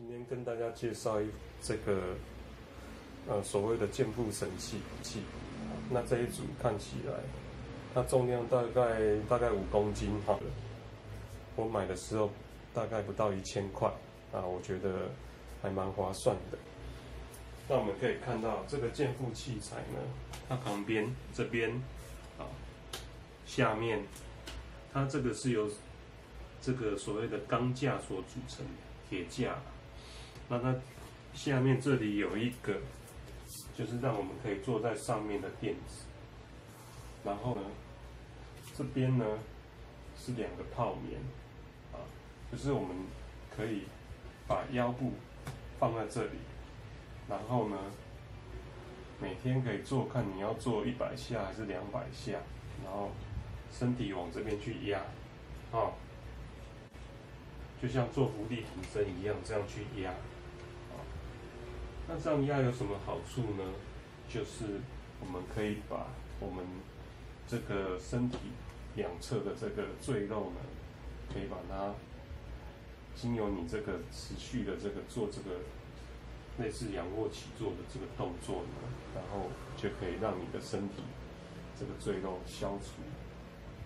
今天跟大家介绍一这个呃所谓的健腹神器器，那这一组看起来它重量大概大概五公斤哈，我买的时候大概不到一千块啊，我觉得还蛮划算的。那我们可以看到这个健腹器材呢，它旁边这边啊下面它这个是由这个所谓的钢架所组成的铁架。那它下面这里有一个，就是让我们可以坐在上面的垫子。然后呢，这边呢是两个泡棉，啊，就是我们可以把腰部放在这里，然后呢，每天可以做，看你要做一百下还是两百下，然后身体往这边去压，啊，就像做伏地挺身一样，这样去压。那这样压有什么好处呢？就是我们可以把我们这个身体两侧的这个赘肉呢，可以把它经由你这个持续的这个做这个类似仰卧起坐的这个动作呢，然后就可以让你的身体这个赘肉消除，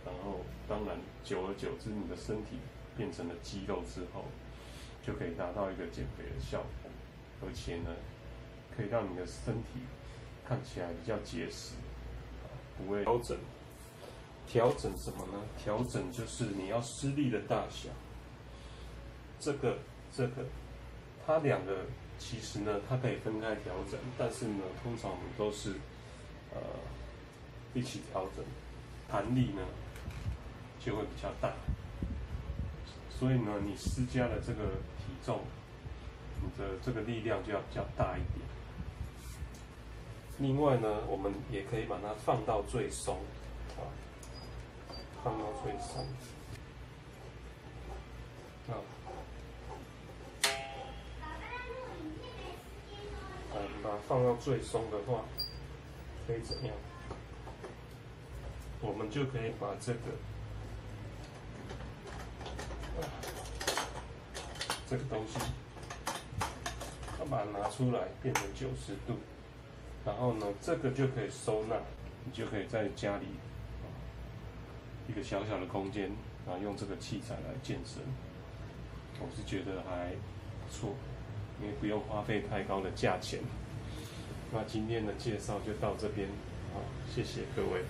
然后当然久而久之，你的身体变成了肌肉之后，就可以达到一个减肥的效果，而且呢。可以让你的身体看起来比较结实，不会调整。调整什么呢？调整就是你要施力的大小。这个、这个，它两个其实呢，它可以分开调整，但是呢，通常我们都是呃一起调整，弹力呢就会比较大。所以呢，你施加的这个体重，你的这个力量就要比较大一点。另外呢，我们也可以把它放到最松，啊，放到最松，啊，啊，把它放到最松的话，可以怎样？我们就可以把这个，这个东西，把它拿出来，变成九十度。然后呢，这个就可以收纳，你就可以在家里一个小小的空间，然后用这个器材来健身。我是觉得还不错，因为不用花费太高的价钱。那今天的介绍就到这边，好，谢谢各位。